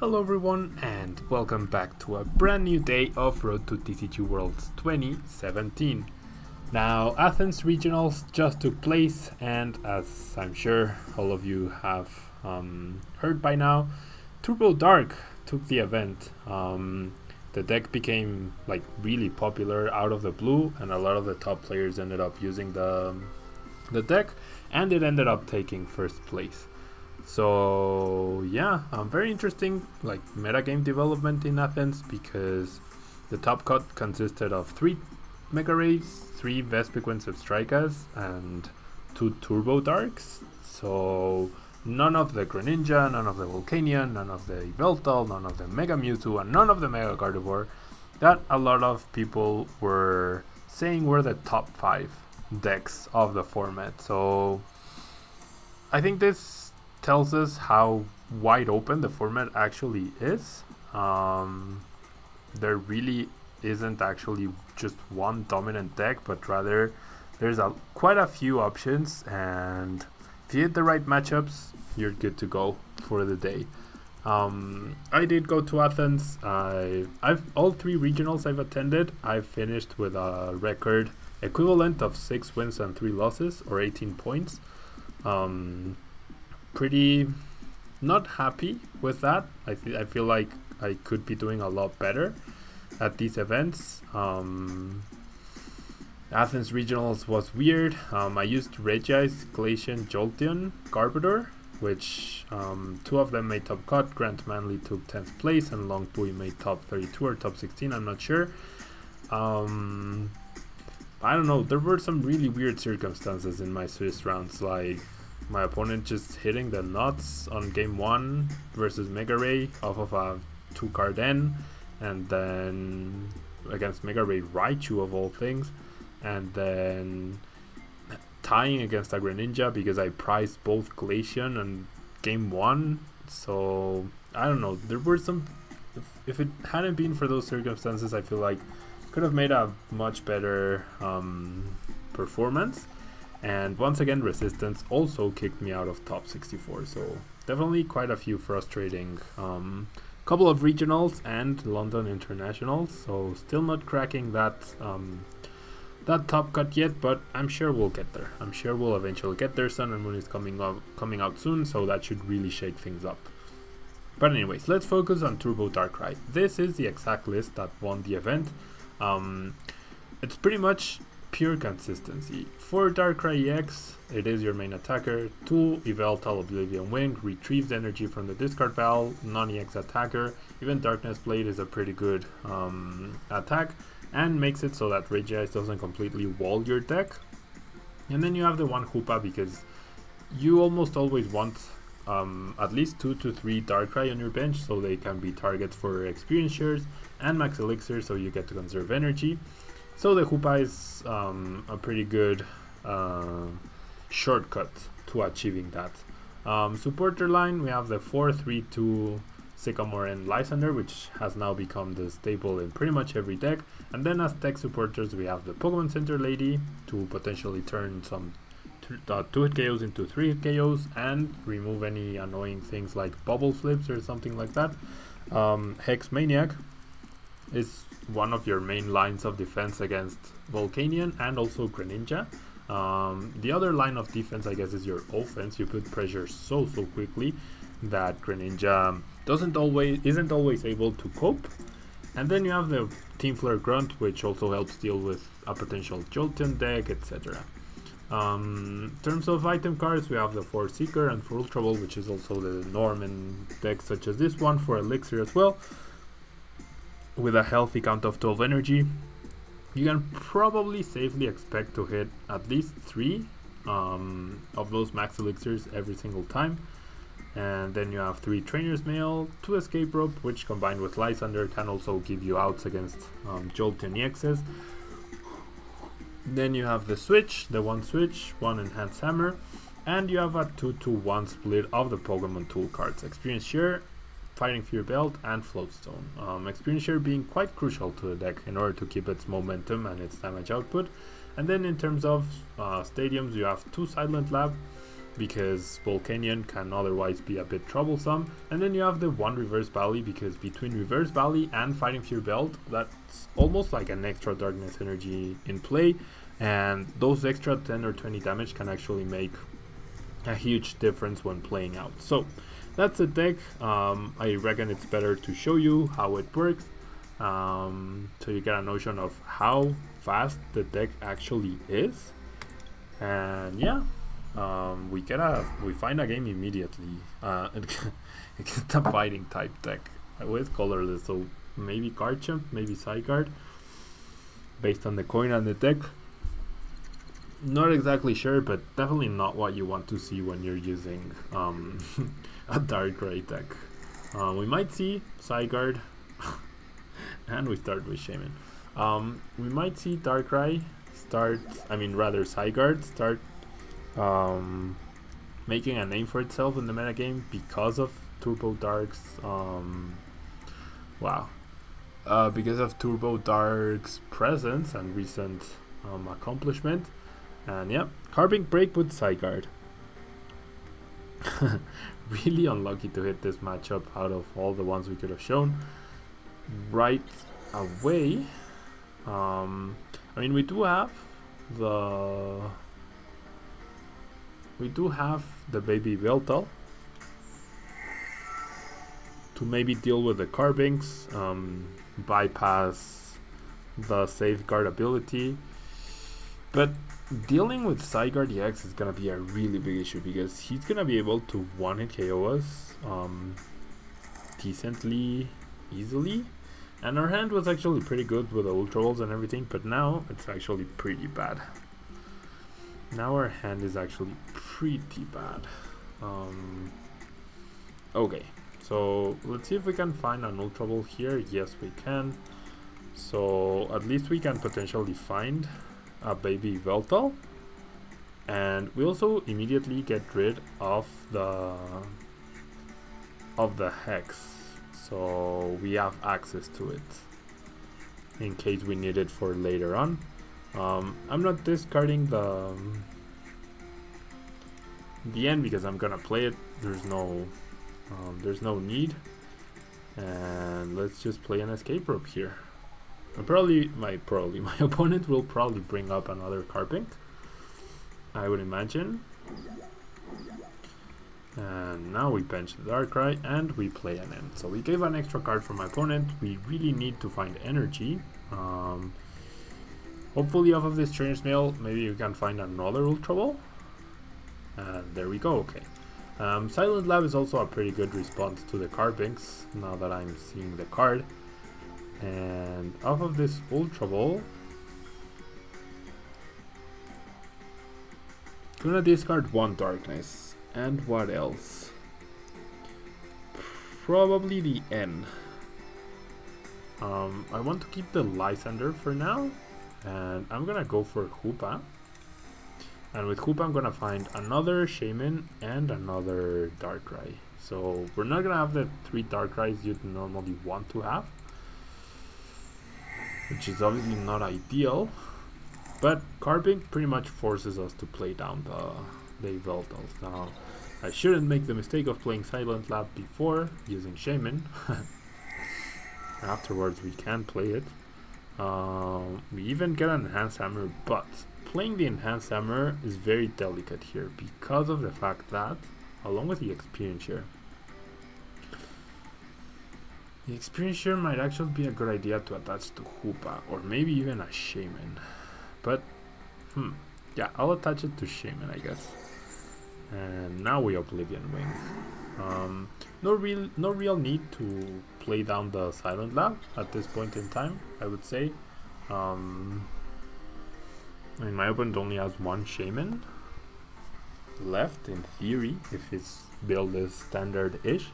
Hello everyone and welcome back to a brand new day of Road to TCG Worlds 2017. Now Athens Regionals just took place and as I'm sure all of you have um, heard by now, Turbo Dark took the event. Um, the deck became like really popular out of the blue and a lot of the top players ended up using the, the deck and it ended up taking first place. So yeah, um, very interesting like metagame development in Athens because the top cut consisted of three Mega Rays, three Vespiquen Strikers, and two Turbo Darks. So none of the Greninja, none of the Volcanion, none of the Yveltal, none of the Mega Mewtwo, and none of the Mega Gardevoir that a lot of people were saying were the top five decks of the format. So I think this tells us how wide open the format actually is. Um, there really isn't actually just one dominant deck, but rather there's a quite a few options, and if you hit the right matchups, you're good to go for the day. Um, I did go to Athens. I, I've all three regionals I've attended. I've finished with a record equivalent of six wins and three losses, or 18 points. Um, pretty not happy with that. I I feel like I could be doing a lot better at these events. Um, Athens Regionals was weird. Um, I used Regice, Glaceon, Jolteon, Garbodor, which um, two of them made top cut. Grant Manley took 10th place, and Longpui made top 32 or top 16. I'm not sure. Um, I don't know. There were some really weird circumstances in my Swiss rounds, like my opponent just hitting the nuts on game one versus Mega Ray off of a two card N, and then against Mega Ray Raichu of all things, and then tying against a Greninja because I priced both Glaceon and game one. So I don't know. There were some. If, if it hadn't been for those circumstances, I feel like could have made a much better um, performance. And once again, Resistance also kicked me out of top 64. So definitely quite a few frustrating um, couple of regionals and London internationals. So still not cracking that um, that top cut yet, but I'm sure we'll get there. I'm sure we'll eventually get there. Sun and Moon is coming up, coming out soon, so that should really shake things up. But anyways, let's focus on Turbo Darkrai. This is the exact list that won the event. Um, it's pretty much pure consistency. For Darkrai EX, it is your main attacker. 2 Yveltal Oblivion Wing retrieves energy from the discard pile, non-EX attacker. Even Darkness Blade is a pretty good um, attack and makes it so that Regice doesn't completely wall your deck. And then you have the one Hoopa because you almost always want um, at least 2 to 3 Darkrai on your bench so they can be targets for experience shares and max elixir so you get to conserve energy. So the Hoopa is um, a pretty good uh, shortcut to achieving that. Um, supporter line, we have the 4-3-2 Sycamore and Lysandre, which has now become the staple in pretty much every deck. And then as tech supporters, we have the Pokemon Center Lady to potentially turn some uh, 2-hit KOs into 3-hit KOs and remove any annoying things like bubble flips or something like that. Um, Hex Maniac is one of your main lines of defense against Volcanion and also Greninja. Um, the other line of defense, I guess, is your offense. You put pressure so so quickly that Greninja doesn't always isn't always able to cope. And then you have the Team Flare Grunt, which also helps deal with a potential Jolteon deck, etc. Um, in terms of item cards, we have the Force Seeker and for Ultra Ball, which is also the norm in decks such as this one for Elixir as well with a healthy count of 12 energy, you can probably safely expect to hit at least 3 um, of those max elixirs every single time. And then you have 3 Trainer's Mail, 2 Escape Rope, which combined with Lysandre can also give you outs against um, Jolteon EXs. Then you have the switch, the one switch, one enhanced hammer, and you have a 2 to 1 split of the Pokemon tool cards. Experience share Fighting Fury Belt, and Floatstone. Um, Experience Share being quite crucial to the deck in order to keep its momentum and its damage output. And then in terms of uh, stadiums, you have two Silent Lab, because Volcanion can otherwise be a bit troublesome. And then you have the one Reverse Valley because between Reverse Valley and Fighting Fury Belt, that's almost like an extra Darkness energy in play. And those extra 10 or 20 damage can actually make a huge difference when playing out. So that's the deck. Um, I reckon it's better to show you how it works um, so you get a notion of how fast the deck actually is. And yeah, um, we get a we find a game immediately. Uh, it's a fighting type deck with colorless, so maybe Garchomp, maybe Zygarde, based on the coin and the deck. Not exactly sure, but definitely not what you want to see when you're using um, a Darkrai deck. Uh, we might see Zygarde, and we start with Shaymin. Um, we might see Darkrai start, I mean rather Zygarde start um, making a name for itself in the metagame because of Turbo Dark's, um, wow, uh, because of Turbo Dark's presence and recent um, accomplishment. And yeah, Carbink Break with Zygarde. really unlucky to hit this matchup out of all the ones we could have shown. Right away, um, I mean, we do have the we do have the baby Yveltal to maybe deal with the Carbinks, um, bypass the safeguard ability. But dealing with Zygarde EX is gonna be a really big issue because he's gonna be able to one hit KO us um, decently easily. And our hand was actually pretty good with the Ultra Balls and everything, but now it's actually pretty bad. Now our hand is actually pretty bad. Um, okay, so let's see if we can find an Ultra Ball here. Yes, we can. So at least we can potentially find a baby Yveltal. And we also immediately get rid of the of the hex. So we have access to it in case we need it for later on. Um, I'm not discarding the the N because I'm gonna play it. There's no um, there's no need. And let's just play an escape rope here probably my probably my opponent will probably bring up another Carbink I would imagine and now we bench the Darkrai and we play an N. So we gave an extra card for my opponent. We really need to find energy. Um, hopefully off of this Trainer's Mail, maybe we can find another Ultra Ball. And there we go, okay. Um, Silent Lab is also a pretty good response to the Carbinks, now that I'm seeing the card. And off of this Ultra Ball, gonna discard one Darkness. And what else? Probably the N. Um, I want to keep the Lysandre for now. And I'm gonna go for Hoopa. And with Hoopa I'm gonna find another Shaymin and another Darkrai. So we're not gonna have the three Darkrai's you'd normally want to have. Which is obviously not ideal. But Carbink pretty much forces us to play down the they Yveltals. Now, I shouldn't make the mistake of playing Silent Lab before using Shaymin. Afterwards, we can play it. Um, we even get an Enhanced Hammer, but playing the Enhanced Hammer is very delicate here because of the fact that, along with the Experience Share, the Experience Share might actually be a good idea to attach to Hoopa, or maybe even a Shaymin. But, hmm, yeah, I'll attach it to Shaymin, I guess and now we Oblivion Wing. Um, no real, no real need to play down the Silent Lab at this point in time. I would say. Um, I mean, my opponent only has one Shaymin left in theory if his build is standard-ish.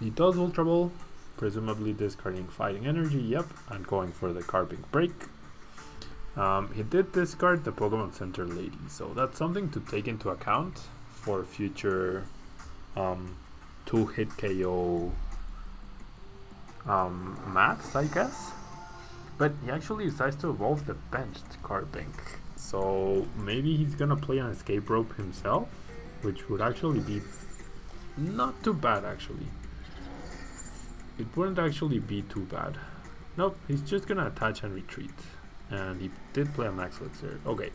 He does Ultra Ball, presumably discarding Fighting Energy, yep, and going for the Carbink Break. Um, he did discard the Pokemon Center Lady, so that's something to take into account for future um, two-hit KO um, maths, I guess. But he actually decides to evolve the benched Carbink. So maybe he's gonna play an escape rope himself, which would actually be not too bad actually. It wouldn't actually be too bad. Nope, he's just gonna attach and retreat. And he did play a Max Elixir. Okay.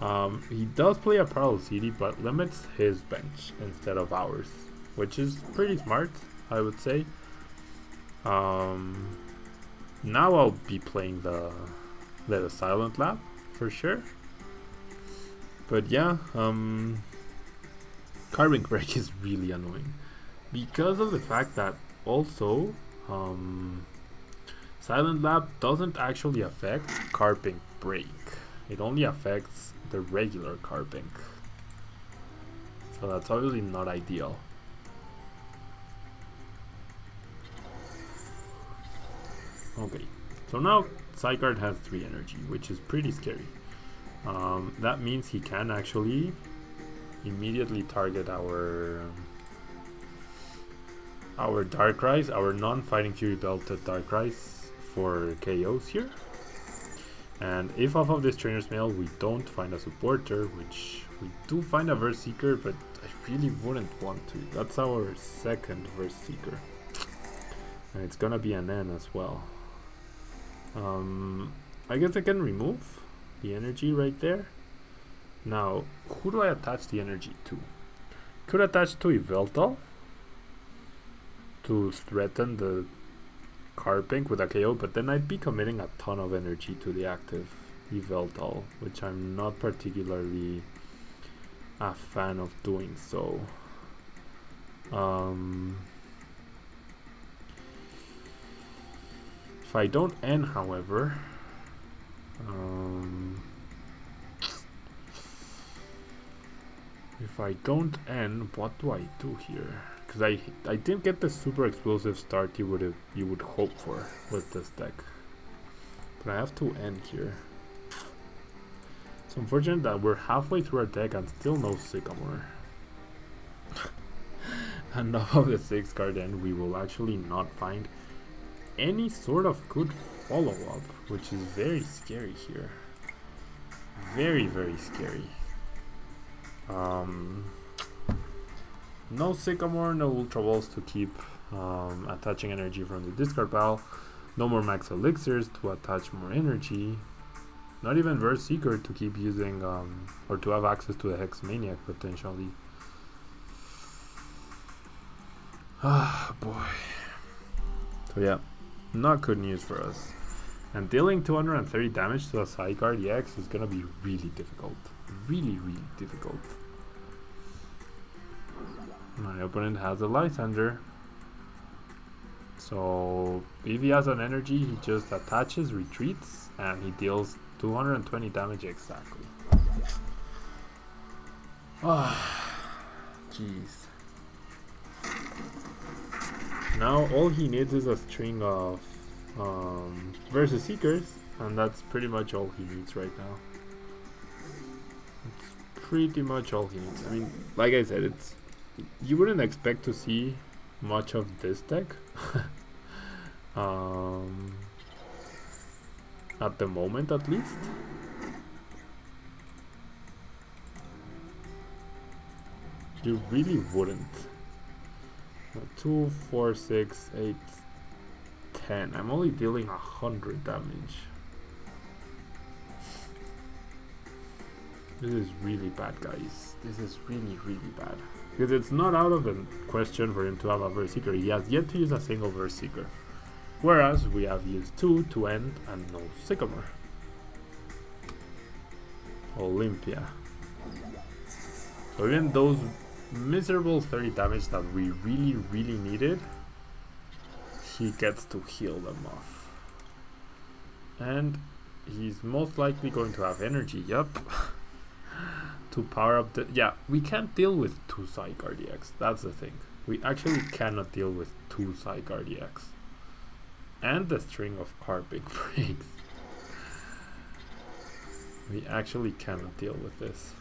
Um, he does play a Parallel City, but limits his bench instead of ours, which is pretty smart, I would say. Um, now I'll be playing the the Silent Lab for sure. But yeah, um, Break is really annoying because of the fact that also um, Silent Lab doesn't actually affect Carbink Break. It only affects the regular Carbink. So that's obviously not ideal. Okay, so now Zygarde has 3 energy, which is pretty scary. Um, that means he can actually immediately target our our Darkrais, our non-fighting Fury belted Darkrais for KOs here. And if off of this Trainer's Mail we don't find a supporter, which we do find a VS Seeker, but I really wouldn't want to. That's our second VS Seeker. And it's gonna be an N as well. Um, I guess I can remove the energy right there. Now, who do I attach the energy to? Could attach to Yveltal to threaten the Carbink with a KO, but then I'd be committing a ton of energy to the active Yveltal, which I'm not particularly a fan of doing so. Um, if I don't end, however, um, if I don't end, what do I do here? Because I I didn't get the super explosive start you would you would hope for with this deck. But I have to end here. It's unfortunate that we're halfway through our deck and still no Sycamore. and off of the 6 card N we will actually not find any sort of good follow-up, which is very scary here. Very, very scary. Um, no Sycamore, no Ultra Balls to keep um, attaching energy from the discard pile. No more Max Elixirs to attach more energy. Not even VS Seeker to keep using, um, or to have access to the Hex Maniac potentially. Ah, boy. So yeah, not good news for us. And dealing 230 damage to a Zygarde EX is gonna be really difficult. Really, really difficult. My opponent has a Lysandre. So if he has an energy, he just attaches, retreats, and he deals 220 damage exactly. Ah, jeez. Now all he needs is a string of um, VS Seekers, and that's pretty much all he needs right now. It's pretty much all he needs. I mean, like I said, it's you wouldn't expect to see much of this deck. Um, at the moment at least. You really wouldn't. Uh, 2 4 6 8 10 I'm only dealing a hundred damage. This is really bad guys. This is really really bad because it's not out of the question for him to have a VS Seeker. He has yet to use a single VS Seeker. Whereas we have used two to end and no Sycamore. Olympia. So even those miserable 30 damage that we really, really needed, he gets to heal them off. And he's most likely going to have energy, yup. to power up the... Yeah, we can't deal with two EX. That's the thing. We actually cannot deal with two EX. And the string of Carbink breaks. we actually cannot deal with this.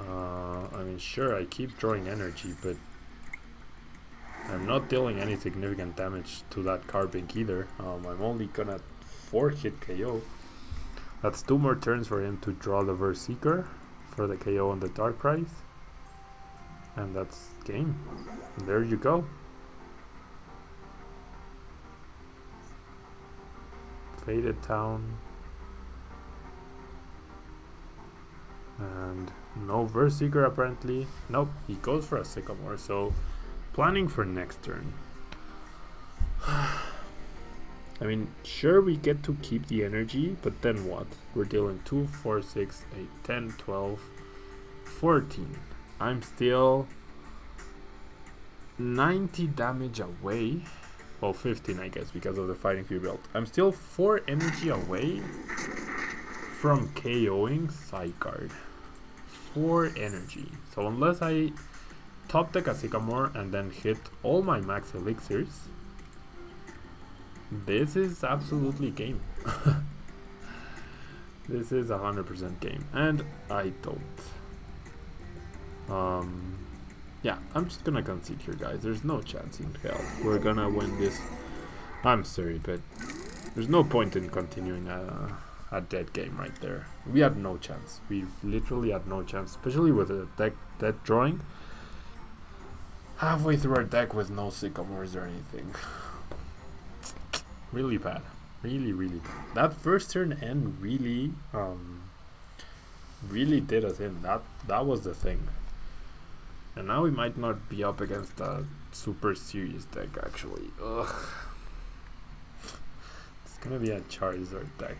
Uh, I mean, sure, I keep drawing energy, but I'm not dealing any significant damage to that Carbink either. Um, I'm only gonna 4 hit KO That's two more turns for him to draw the VS Seeker for the KO on the Dark Darkrai. And that's game. And there you go. Faded Town. And no VS Seeker apparently. Nope, he goes for a Sycamore, so planning for next turn. I mean, sure we get to keep the energy, but then what? We're dealing 2, 4, 6, 8, 10, 12, 14. I'm still 90 damage away. Well, 15 I guess, because of the Fighting Fury belt. I'm still 4 energy away from KOing Zygarde. 4 energy. So unless I top deck a and then hit all my max elixirs, this is absolutely game. this is a 100% game. And I don't. Um, yeah, I'm just gonna concede here, guys. There's no chance in hell we're gonna win this. I'm sorry, but there's no point in continuing a, a dead game right there. We had no chance. We literally had no chance, especially with a deck dead drawing. Halfway through our deck with no sycamores or anything. Really bad. Really, really bad. That first turn N really, um, really did us in. That that was the thing. And now we might not be up against a super serious deck actually. Ugh. It's gonna be a Charizard deck.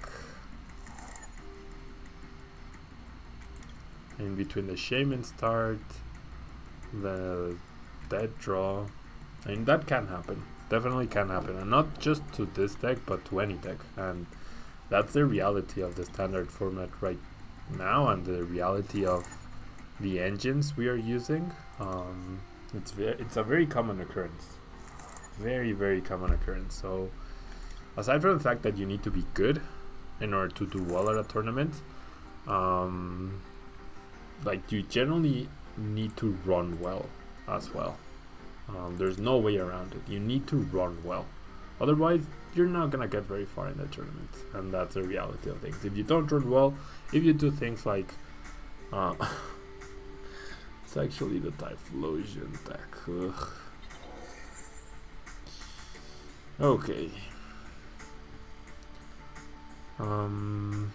In between the Shaymin start, the dead draw. I mean that can happen definitely can happen. And not just to this deck but to any deck. And that's the reality of the standard format right now and the reality of the engines we are using. Um, it's it's a very common occurrence. Very very common occurrence. So aside from the fact that you need to be good in order to do well at a tournament um, like you generally need to run well as well um, there's no way around it. You need to run well. Otherwise, you're not gonna get very far in the tournament, and that's the reality of things. If you don't run well, if you do things like, uh, it's actually the Typhlosion deck. Ugh. Okay. Um.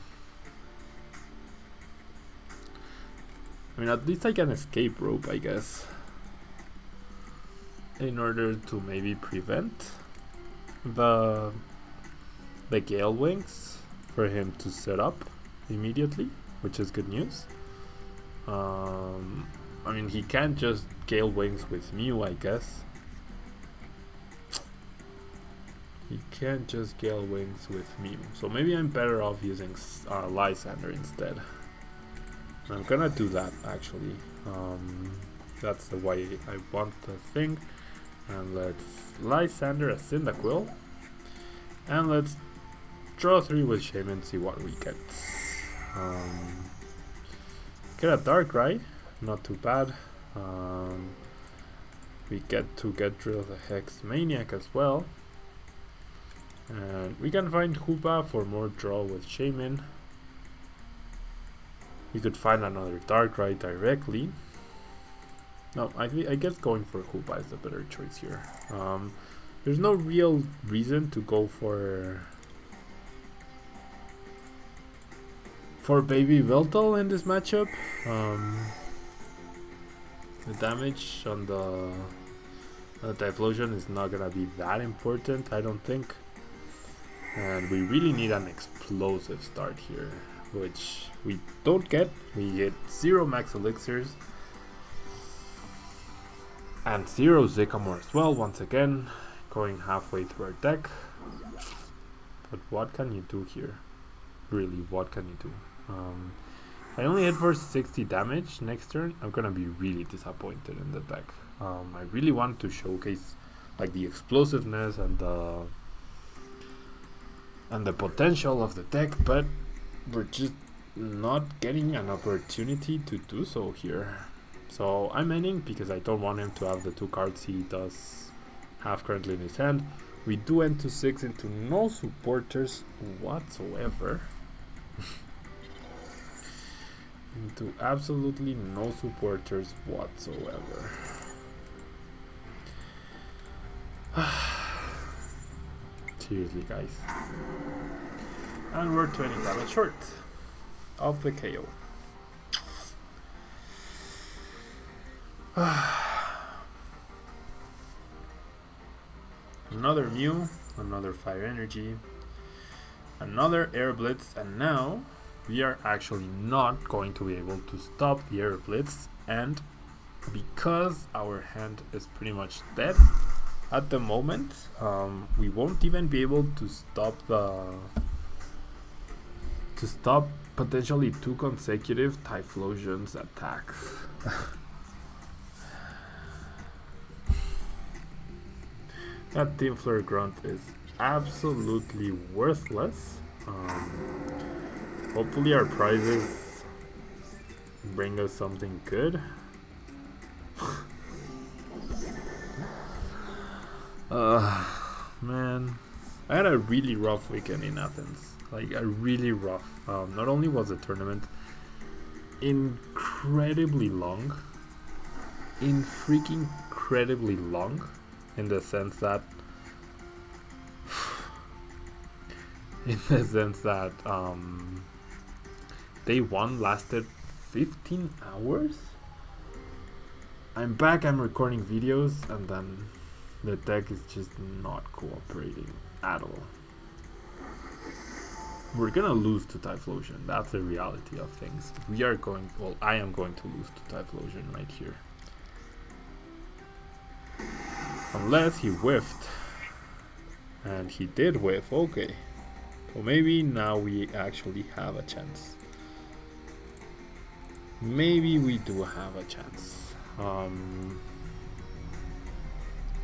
I mean, at least I can escape rope, I guess in order to maybe prevent the the Gale Wings for him to set up immediately, which is good news. Um, I mean, he can't just Gale Wings with Mew, I guess. He can't just Gale Wings with Mew. So maybe I'm better off using uh, Lysandre instead. I'm gonna do that actually. Um, that's the way I want the thing. And let's Lysandre a Cyndaquil. And let's draw three with Shaymin, see what we get. Um, get a Darkrai, not too bad. Um, we get to get drill the Hex Maniac as well. And we can find Hoopa for more draw with Shaymin. We could find another Darkrai directly. No, I, I guess going for Hoopa is the better choice here. Um, there's no real reason to go for for Baby Yveltal in this matchup. Um, the damage on the, the Typhlosion is not gonna be that important, I don't think. And we really need an explosive start here, which we don't get. We get zero max elixirs and zero Sycamore as well, once again, going halfway through our deck. But what can you do here? Really, what can you do? Um, if I only hit for 60 damage next turn, I'm gonna be really disappointed in the deck. Um, I really want to showcase like the explosiveness and the and the potential of the deck, but we're just not getting an opportunity to do so here. So I'm ending because I don't want him to have the two cards he does have currently in his hand. We do end to 6 into no supporters whatsoever. Into absolutely no supporters whatsoever. Seriously, guys. And we're 20 damage short of the KO. another Mew, another Fire Energy, another Air Blitz, and now we are actually not going to be able to stop the Air Blitz, and because our hand is pretty much dead at the moment, um, we won't even be able to stop the to stop potentially two consecutive Typhlosion's attacks. that Team Flare Grunt is absolutely worthless. Um, hopefully our prizes bring us something good. uh, man, I had a really rough weekend in Athens. Like a really rough. Um, not only was the tournament incredibly long, in freaking incredibly long, in the sense that in the sense that um, day one lasted 15 hours? I'm back I'm recording videos and then the deck is just not cooperating at all. We're gonna lose to Typhlosion. That's the reality of things. We are going well I am going to lose to Typhlosion right here Unless he whiffed. And he did whiff, okay. So maybe now we actually have a chance. Maybe we do have a chance. Um,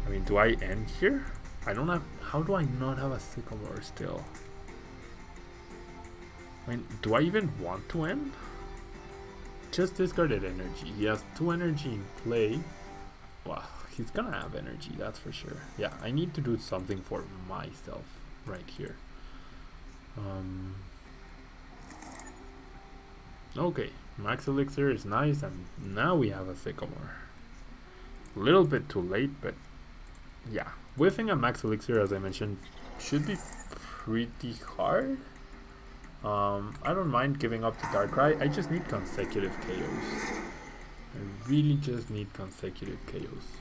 I mean, do I end here? I don't have, how do I not have a Sycamore still? I mean, do I even want to end? Just discarded energy. He has two energy in play. Wow he's gonna have energy, that's for sure. Yeah, I need to do something for myself right here. Um, okay, max elixir is nice, and now we have a sycamore. A little bit too late, but yeah, whiffing a max elixir, as I mentioned, should be pretty hard. Um, I don't mind giving up to Darkrai, I just need consecutive KOs. I really just need consecutive KOs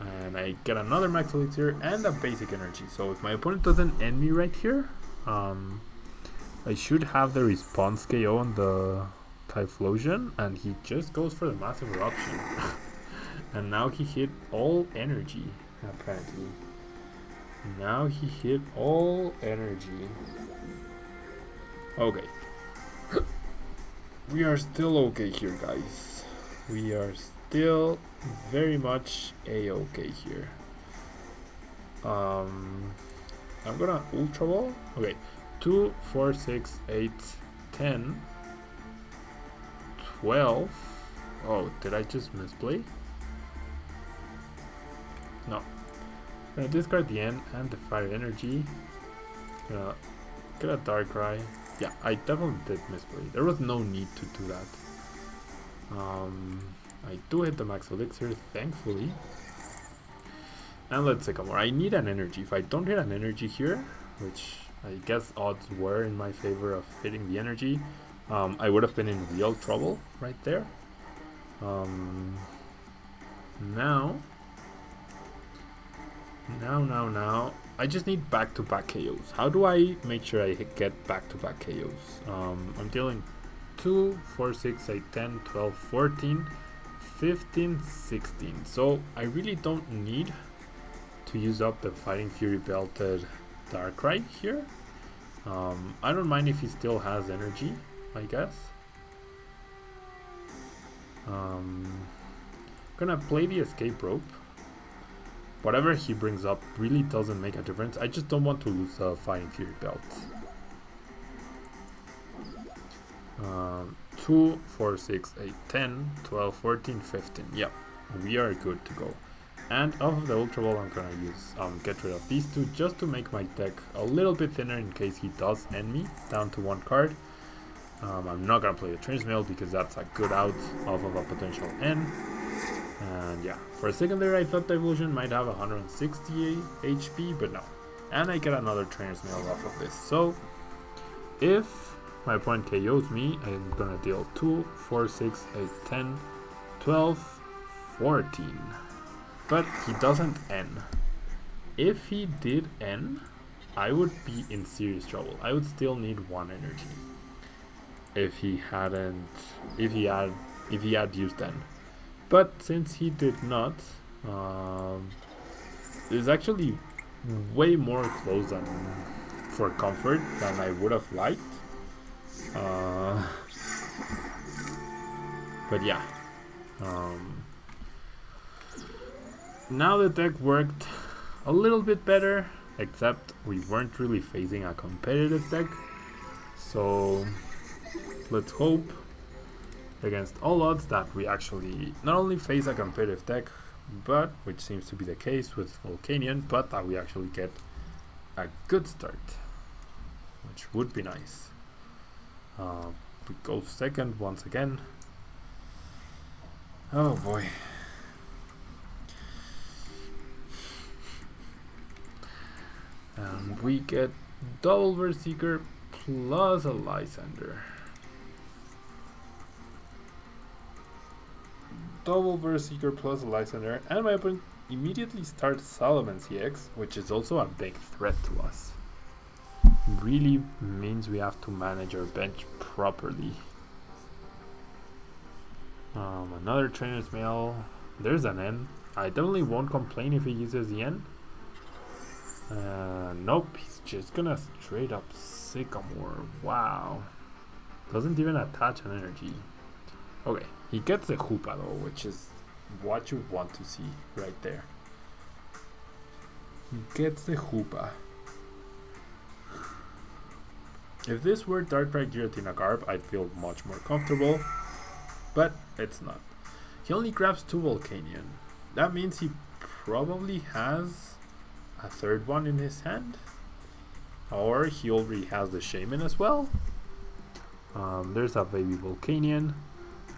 and I get another max elixir and a basic energy. So if my opponent doesn't N me right here, um, I should have the response KO on the Typhlosion, and he just goes for the massive eruption. and now he hit all energy, apparently. Now he hit all energy. Okay. we are still okay here, guys. We are still very much a-okay here. Um, I'm gonna Ultra Ball. Okay, 2, 4, 6, 8, 10, 12. Oh, did I just misplay? No. Gonna discard the N and the fire energy. Gonna get a dark Darkrai. Yeah, I definitely did misplay. There was no need to do that. Um, I do hit the max elixir, thankfully. And let's take a more. I need an energy. If I don't hit an energy here, which I guess odds were in my favor of hitting the energy, um, I would have been in real trouble right there. Um, now, now, now, now, I just need back-to-back -back KOs. How do I make sure I get back-to-back -back KOs? Um, I'm dealing 2, 4, 6, 8, 10, 12, 14. 15, 16. So I really don't need to use up the Fighting Fury belted Darkrai here. Um, I don't mind if he still has energy, I guess. Um, gonna play the escape rope. Whatever he brings up really doesn't make a difference. I just don't want to lose the Fighting Fury belt. Um, 2, 4, 6, 8, 10, 12, 14, 15. Yep, we are good to go. And off of the Ultra Ball, I'm gonna use um, get rid of these two just to make my deck a little bit thinner in case he does N me down to one card. Um, I'm not gonna play the Trainers Mail because that's a good out off of a potential N. And yeah, for a secondary I thought evolution might have 168 HP, but no. And I get another Trainer's Mail off of this. So if my opponent KOs me, I'm gonna deal 2, 4, 6, 8, 10, 12, 14. But he doesn't N. If he did N, I would be in serious trouble. I would still need one energy. If he hadn't if he had if he had used N. But since he did not, um, it's actually way more close than for comfort than I would have liked. Uh, but yeah. Um, now the deck worked a little bit better, except we weren't really facing a competitive deck. So let's hope against all odds that we actually not only face a competitive deck, but which seems to be the case with Volcanion, but that we actually get a good start, which would be nice. Uh, we go second once again. Oh boy. And we get double VS Seeker plus a Lysandre. double VS Seeker plus a Lysandre, and my opponent immediately starts Salamence EX, which is also a big threat to us. Really means we have to manage our bench properly. Um, another Trainer's Mail. There's an N. I definitely won't complain if he uses the N. Uh, nope, he's just gonna straight up Sycamore. Wow. Doesn't even attach an energy. Okay, he gets the Hoopa though, which is what you want to see right there. He gets the Hoopa. If this were Darkrai Giratina Garb, I'd feel much more comfortable, but it's not. He only grabs two Volcanion. That means he probably has a third one in his hand. Or he already has the Shaymin as well. Um, there's a baby Volcanion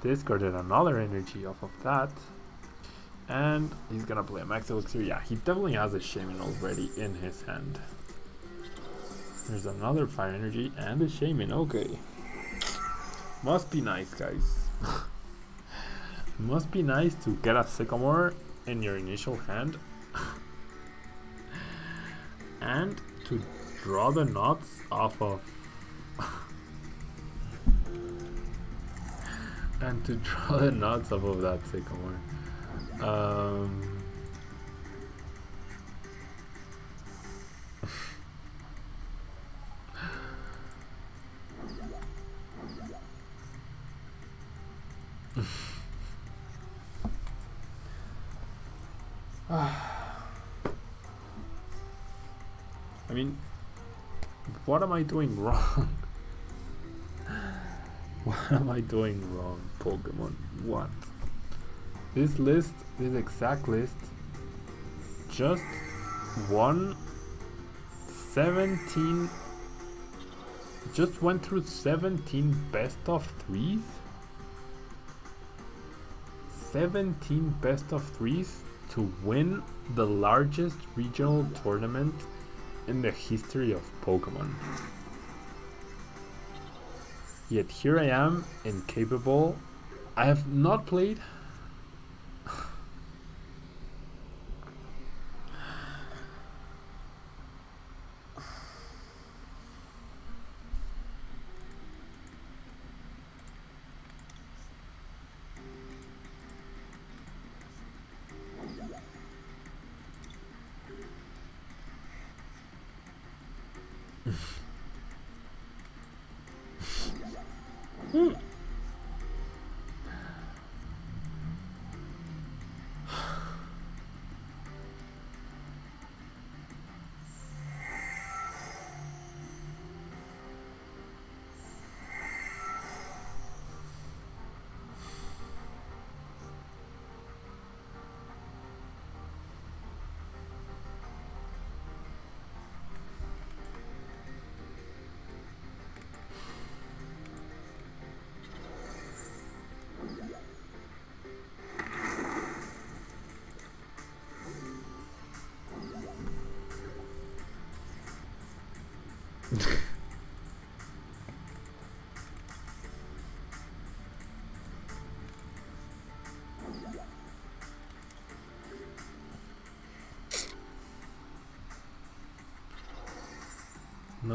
discarded another energy off of that. And he's gonna play a Max Elixir. Yeah, he definitely has a Shaymin already in his hand. There's another Fire Energy and a Shaymin. Okay. Must be nice, guys. Must be nice to get a Sycamore in your initial hand. and to draw the knots off of and to draw the knots off of that sycamore. Um, I mean, what am I doing wrong? what am I doing wrong? Pokemon. What? This list, this exact list, just won 17, just went through 17 best of threes? 17 best of threes to win the largest regional tournament in the history of Pokemon. Yet here I am, incapable I have not played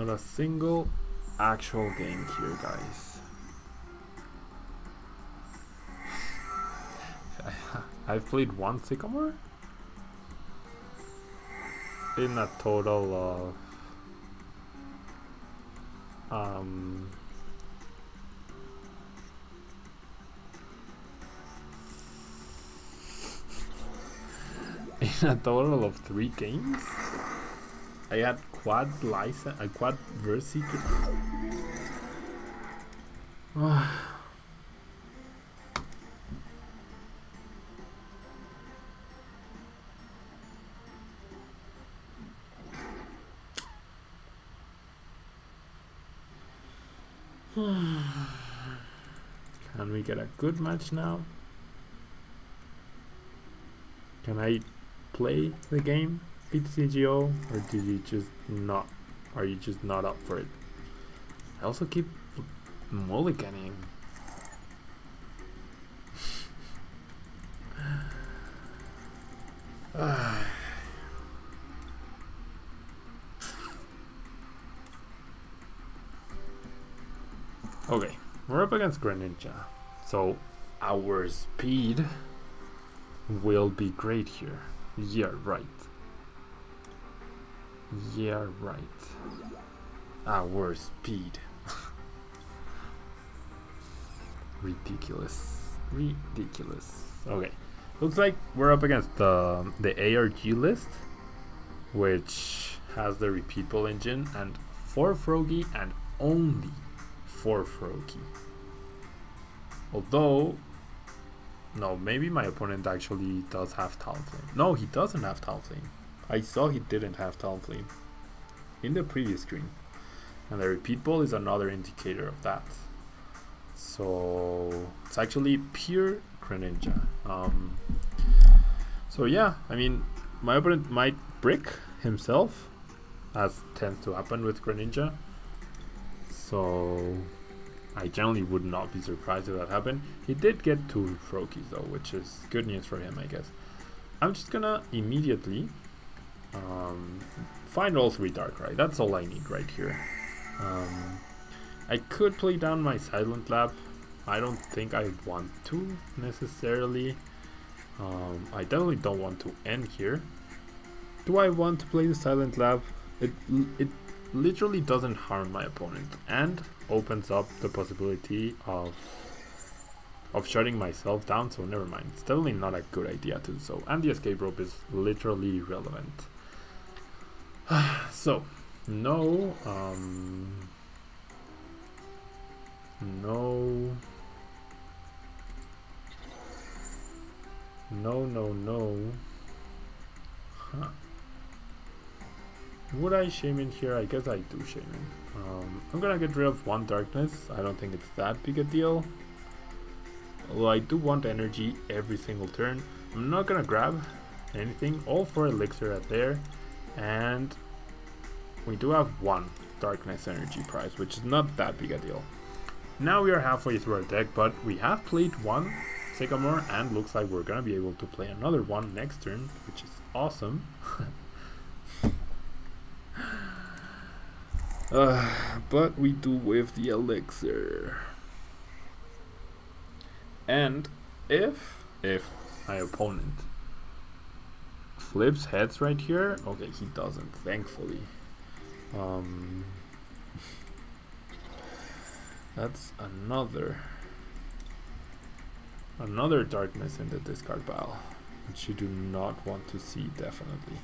Not a single actual game here, guys. I've played one Sycamore in a total of um in a total of three games. I had quad license, a quad versi. Can we get a good match now? Can I play the game PTCGO or did you just not are you just not up for it? I also keep mulliganing. okay, we're up against Greninja, so our speed will be great here. Yeah, right. Yeah, right. Ah, Our speed. Ridiculous. Ridiculous. Okay. Looks like we're up against the, the ARG list, which has the repeatable engine and 4 Froakie and only 4 Froakie. Although, no, maybe my opponent actually does have Talonflame. No, he doesn't have Talonflame. I saw he didn't have Talonflame in the previous screen. And the repeat ball is another indicator of that. So it's actually pure Greninja. Um, so yeah, I mean, my opponent might brick himself, as tends to happen with Greninja. So I generally would not be surprised if that happened. He did get two Froakies though, which is good news for him, I guess. I'm just gonna immediately um, find all three Darkrai. That's all I need right here. Um, I could play down my Silent Lab. I don't think I want to necessarily. Um, I definitely don't want to end here. Do I want to play the Silent Lab? It, it literally doesn't harm my opponent and opens up the possibility of of shutting myself down, so never mind. It's definitely not a good idea to do so. And the escape rope is literally irrelevant. so, no, um, no, no, no, no. Huh. Would I Shaymin here? I guess I do Shaymin. Um, I'm gonna get rid of one darkness. I don't think it's that big a deal. Although I do want energy every single turn. I'm not gonna grab anything. All four elixir at there. And we do have one darkness energy prize, which is not that big a deal. Now we are halfway through our deck, but we have played one Sycamore and looks like we're gonna be able to play another one next turn, which is awesome. uh, but we do with the elixir. And if if my opponent flips heads right here, okay, he doesn't, thankfully. Um, that's another another darkness in the discard pile, which you do not want to see, definitely.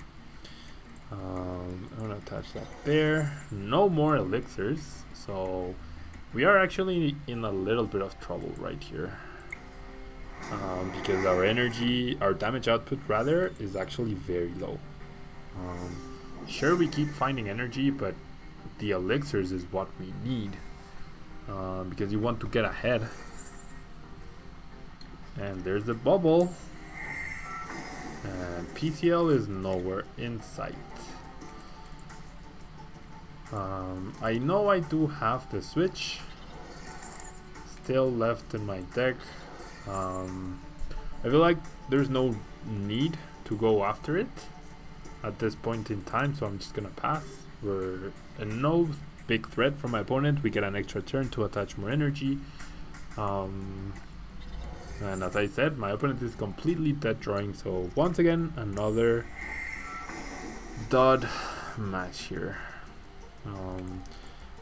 Um, I'm gonna attach that there. No more elixirs, so we are actually in a little bit of trouble right here. Um, because our energy, our damage output rather, is actually very low. Um, Sure, we keep finding energy, but the elixirs is what we need. Uh, because you want to get ahead. And there's the bubble. And PCL is nowhere in sight. Um, I know I do have the switch still left in my deck. Um, I feel like there's no need to go after it at this point in time, so I'm just gonna pass. We're no big threat from my opponent. We get an extra turn to attach more energy. Um, and as I said, my opponent is completely dead drawing, so once again, another dud match here. Um,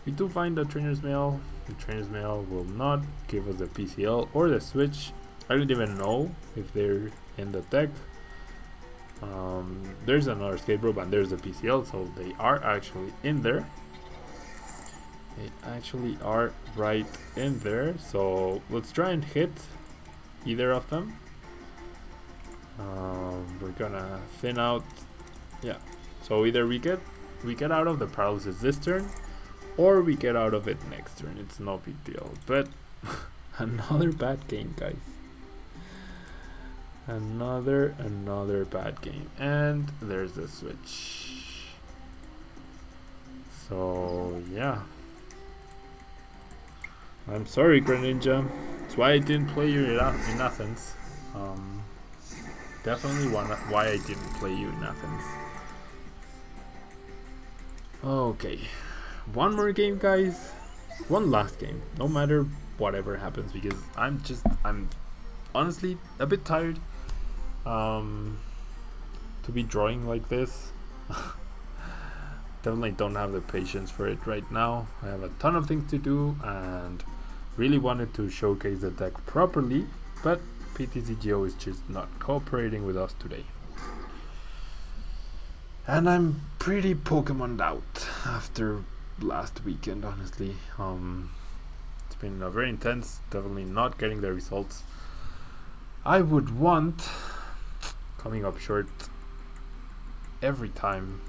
we do find the trainer's mail. The trainer's mail will not give us the PCL or the switch. I don't even know if they're in the deck. Um, there's another escape rope and there's the PCL, so they are actually in there. They actually are right in there, so let's try and hit either of them. Um, we're gonna thin out, yeah. So either we get we get out of the paralysis this turn, or we get out of it next turn. It's no big deal. But another bad game, guys. Another, another bad game. And there's the switch. So, yeah. I'm sorry, Greninja. That's why I didn't play you in Athens. Um, definitely one why I didn't play you in Athens. Okay. One more game, guys. One last game. No matter whatever happens, because I'm just, I'm honestly a bit tired um, to be drawing like this. Definitely don't have the patience for it right now. I have a ton of things to do and really wanted to showcase the deck properly, but PTCGO is just not cooperating with us today. And I'm pretty Pokemon out after last weekend, honestly. Um, it's been a very intense, definitely not getting the results I would want coming up short every time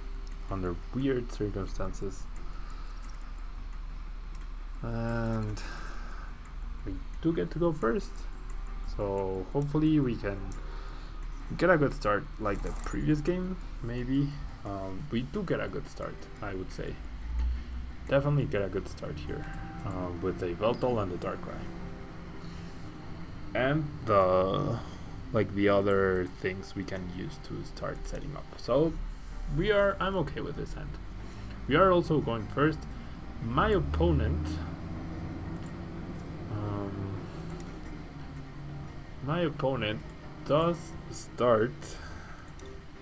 under weird circumstances. And we do get to go first. So hopefully we can get a good start like the previous game, maybe. Um, we do get a good start, I would say. Definitely get a good start here uh, with the Yveltal and the Darkrai. And the like the other things we can use to start setting up. So we are I'm okay with this hand. We are also going first. My opponent um, my opponent does start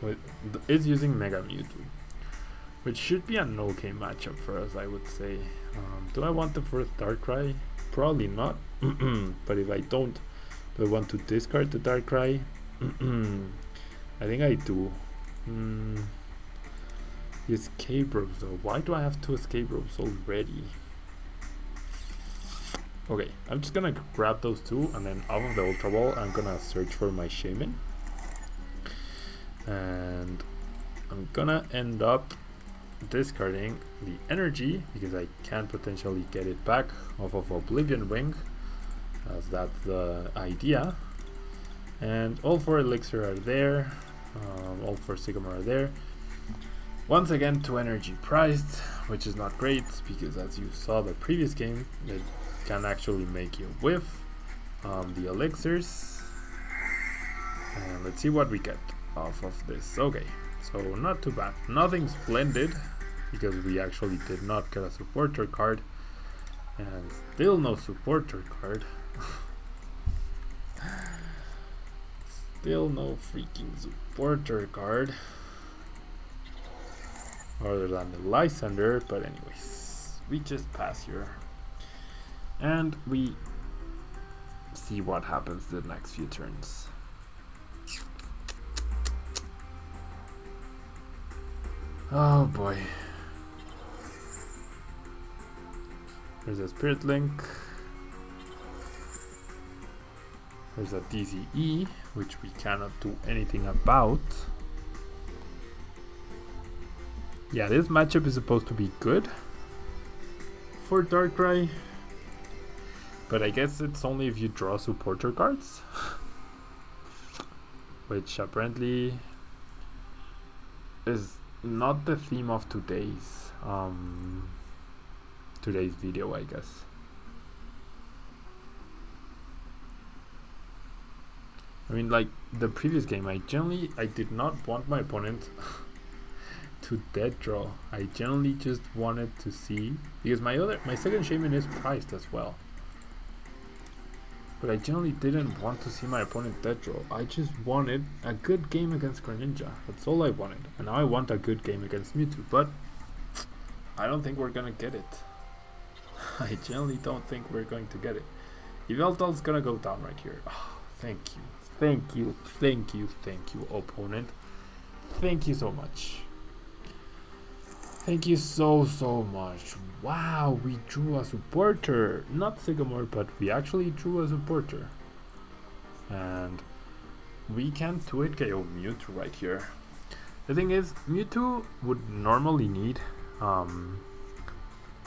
with is using Mega Mewtwo, which should be an okay matchup for us, I would say. Um, do I want the first Darkrai? Probably not, but if I don't, do I want to discard the Darkrai? I think I do. Mm. The escape ropes though. Why do I have two escape ropes already? Okay, I'm just gonna grab those two and then out of the Ultra Ball I'm gonna search for my Shaymin. And I'm gonna end up discarding the energy because I can potentially get it back off of Oblivion Wing as that's the idea. And all four elixir are there um, all four sycamore are there. Once again two energy priced which is not great because as you saw the previous game it can actually make you whiff um, the elixirs. And let's see what we get off of this. Okay so not too bad nothing splendid because we actually did not get a supporter card and still no supporter card Still no freaking supporter card. Other than the Lysandre, but anyways, we just pass here. And we see what happens the next few turns. Oh boy. There's a Spirit Link. There's a DCE, which we cannot do anything about. Yeah, this matchup is supposed to be good for Darkrai. But I guess it's only if you draw supporter cards. which apparently is not the theme of today's um, today's video, I guess. I mean, like the previous game, I generally I did not want my opponent to dead draw. I generally just wanted to see because my other my second Shaymin is priced as well. But I generally didn't want to see my opponent dead draw. I just wanted a good game against Greninja. That's all I wanted. And now I want a good game against Mewtwo. But I don't think we're gonna get it. I generally don't think we're going to get it. Yveltal's gonna go down right here. Oh, thank you. Thank you. Thank you. Thank you, opponent. Thank you so much. Thank you so, so much. Wow, we drew a supporter. Not Sycamore, but we actually drew a supporter. And we can 2-hit KO Mewtwo right here. The thing is, Mewtwo would normally need um,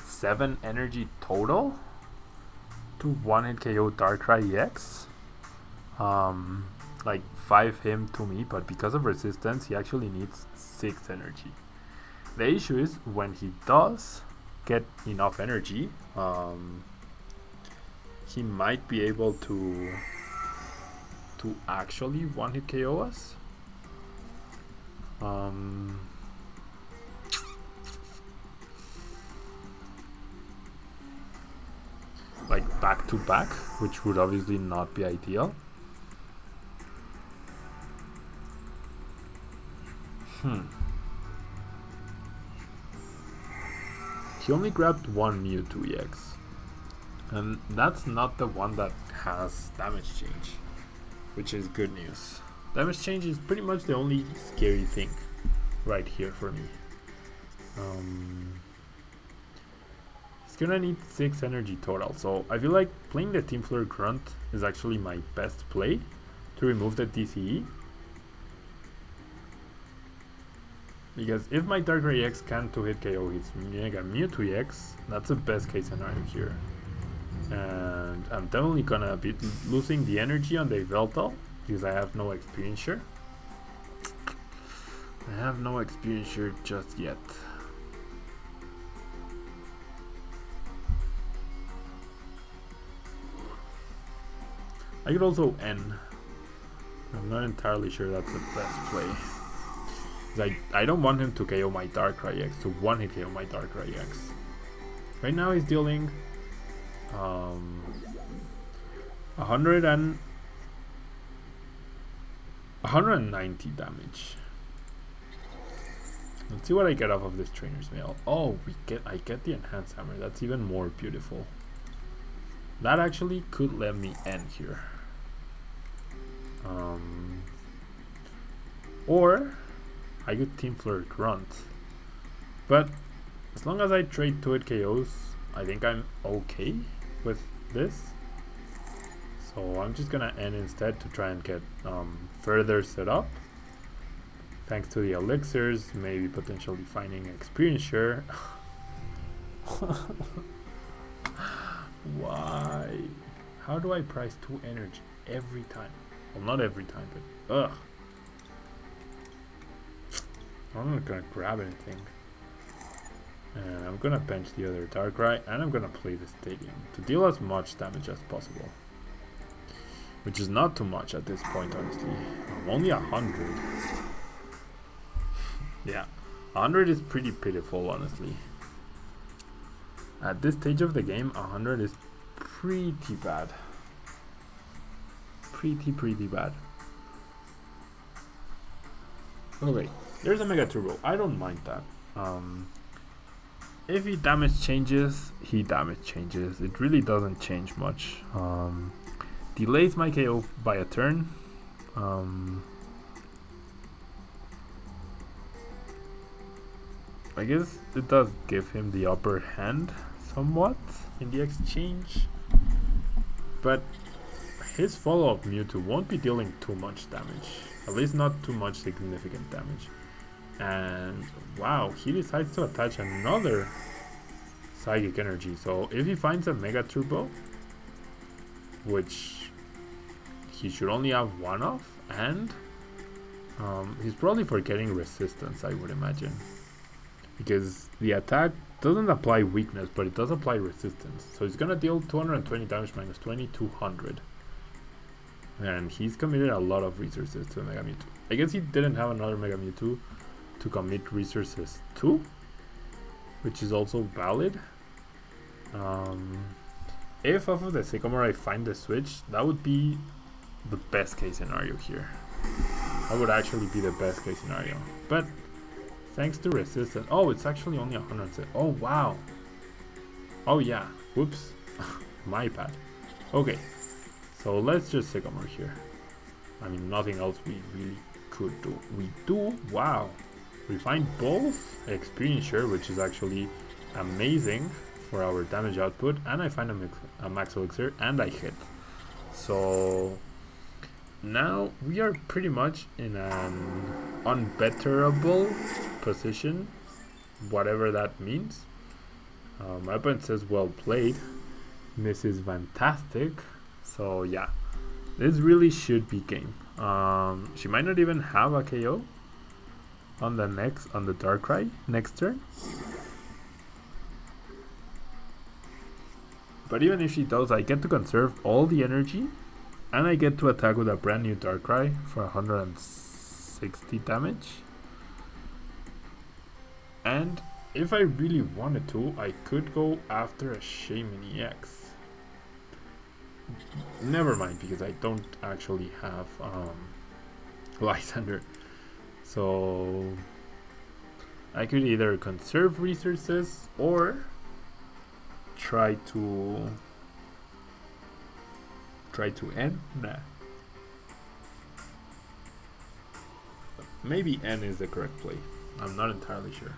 7 energy total to 1-hit KO Darkrai EX. Um, like 5 him to me, but because of resistance, he actually needs 6 energy. The issue is when he does get enough energy, um, he might be able to to actually one hit KO us. Um, like back to back, which would obviously not be ideal. Hmm. He only grabbed one Mewtwo EX. And that's not the one that has damage change. Which is good news. Damage change is pretty much the only scary thing right here for me. Um, he's gonna need 6 energy total, so I feel like playing the Team Flare Grunt is actually my best play to remove the DCE Because if my Darkrai EX can 2-hit KO his Mega Mewtwo EX, that's the best case scenario here. And I'm definitely gonna be losing the energy on the Yveltal, because I have no experience here. I have no experience here just yet. I could also N. I'm not entirely sure that's the best play. I, I don't want him to KO my Darkrai EX, to one hit KO my Darkrai EX. Right now he's dealing um, 100 and 190 damage. Let's see what I get off of this trainer's mail. Oh, we get I get the enhanced hammer. That's even more beautiful. That actually could let me end here. Um, or I could Team Flare Grunt. But as long as I trade 2 hit KOs, I think I'm okay with this. So I'm just gonna end instead to try and get um, further set up. Thanks to the elixirs, maybe potentially finding Experiencer. Why? How do I price 2 energy every time? Well, not every time, but ugh. I'm not gonna grab anything. And I'm gonna bench the other Darkrai, and I'm gonna play the Stadium to deal as much damage as possible. Which is not too much at this point, honestly. I'm only a hundred. yeah, hundred is pretty pitiful, honestly. At this stage of the game, a hundred is pretty bad. Pretty, pretty bad. Okay, there's a Mega Turbo. I don't mind that. Um, if he damage changes, he damage changes. It really doesn't change much. Um, delays my KO by a turn. Um, I guess it does give him the upper hand somewhat in the exchange. But his follow-up Mewtwo won't be dealing too much damage. At least not too much significant damage. And wow, he decides to attach another psychic energy. So if he finds a Mega Turbo, which he should only have one of, and Um, he's probably forgetting resistance, I would imagine. Because the attack doesn't apply weakness, but it does apply resistance. So he's gonna deal 220 damage minus 20, 200. And he's committed a lot of resources to Mega Mewtwo. I guess he didn't have another Mega Mewtwo to commit resources to, which is also valid. Um, if off of the Sycamore I find the switch, that would be the best case scenario here. That would actually be the best case scenario. But thanks to resistance, oh, it's actually only 100. Oh wow. Oh yeah. Whoops. My bad. Okay. So let's just Sycamore here. I mean, nothing else we really could do. We do. Wow. We find both experience share, which is actually amazing for our damage output, and I find a, mix, a max elixir, and I hit. So now we are pretty much in an unbetterable position, whatever that means. Uh, my opponent says well played. This is fantastic. So yeah, this really should be game. Um, she might not even have a KO on the next on the Darkrai next turn. But even if she does, I get to conserve all the energy and I get to attack with a brand new Darkrai for 160 damage. And if I really wanted to, I could go after a Shaymin EX. Never mind, because I don't actually have um, Lysandre. So I could either conserve resources or try to try to N? Nah. Maybe N is the correct play. I'm not entirely sure.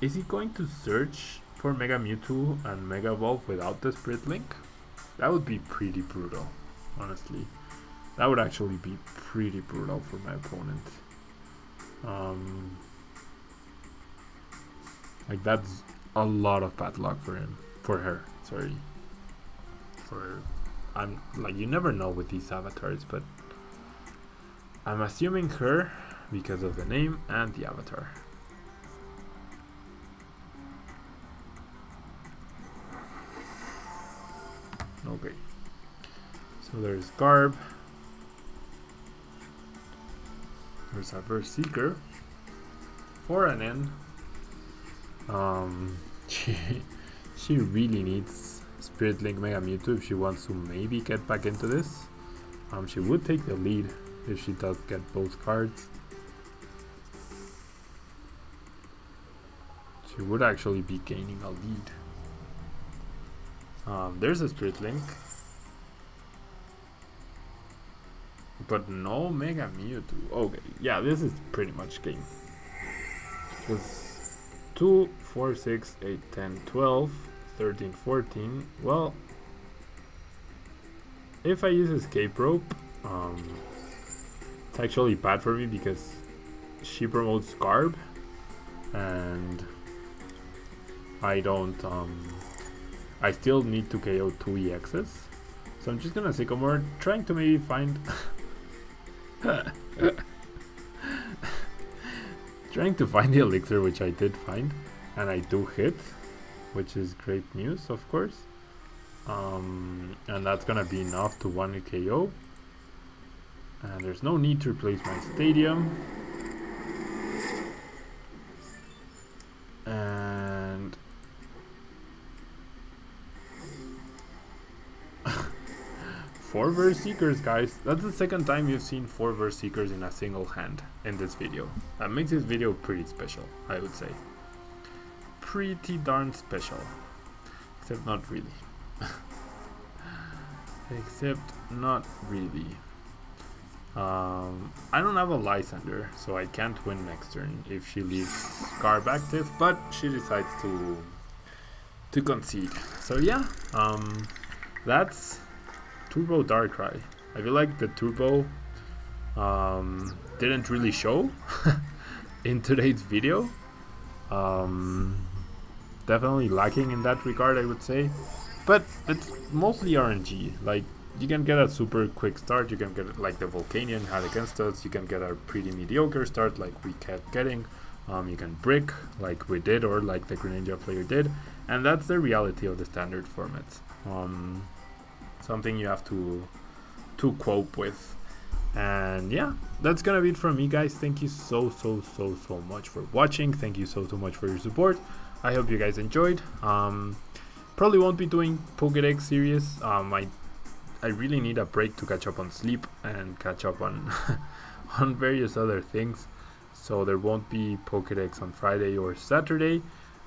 Is he going to search for Mega Mewtwo and Mega Evolve without the Spirit Link? That would be pretty brutal, honestly. That would actually be pretty brutal for my opponent. Um, like that's a lot of bad luck for him, for her. Sorry. For I'm like you never know with these avatars, but I'm assuming her because of the name and the avatar. Okay. So there's Garb. There's a VS Seeker. For an N. Um, she, she really needs Spirit Link Mega Mewtwo if she wants to maybe get back into this. Um, she would take the lead if she does get both cards. She would actually be gaining a lead. Um, there's a Spirit Link. But no Mega Mewtwo. Okay, yeah, this is pretty much game. Because 2, 4, 6, 8, 10, 12. 13, 14. Well, if I use escape rope, um, it's actually bad for me because she promotes Garb and I don't, um, I still need to KO two EXs. So I'm just gonna Sycamore, trying to maybe find... trying to find the elixir, which I did find, and I do hit which is great news, of course. Um, and that's gonna be enough to one KO. And there's no need to replace my stadium. Four VS Seekers guys that's the second time you've seen four VS Seekers in a single hand in this video that makes this video pretty special i would say pretty darn special. Except not really. Except not really. Um, I don't have a Lysandre, so I can't win next turn if she leaves Garb active, but she decides to to concede. So yeah, um, that's Turbo Darkrai. I feel like the Turbo um, didn't really show in today's video. Um, definitely lacking in that regard, I would say. But it's mostly RNG. Like, you can get a super quick start. You can get like the Volcanion had against us. You can get a pretty mediocre start like we kept getting. Um, you can brick like we did or like the Greninja player did. And that's the reality of the standard formats. Um, something you have to to cope with. And yeah, that's gonna be it from me guys. Thank you so so so so much for watching. Thank you so so much for your support. I hope you guys enjoyed. Um, probably won't be doing Pokedecks series. Um, I I really need a break to catch up on sleep and catch up on on various other things. So there won't be Pokedecks on Friday or Saturday.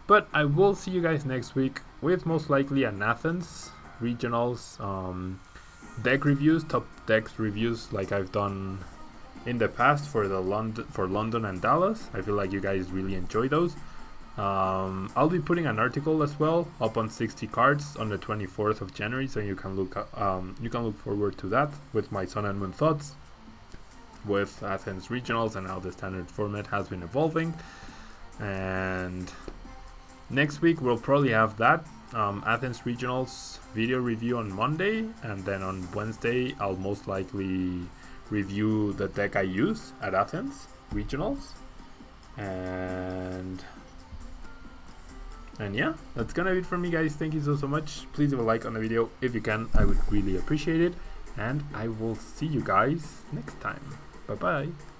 But I will see you guys next week with most likely an Athens regionals, um, deck reviews, top decks reviews like I've done in the past for the London for London and Dallas. I feel like you guys really enjoy those. Um, I'll be putting an article as well up on 60 cards on the 24th of January, so you can look um, you can look forward to that with my Sun and Moon thoughts with Athens regionals and how the standard format has been evolving. And next week we'll probably have that um, Athens regionals video review on Monday, and then on Wednesday I'll most likely review the deck I use at Athens regionals and and yeah, that's gonna be it from me guys. Thank you so so much. Please leave a like on the video if you can. I would really appreciate it. And I will see you guys next time. Bye bye.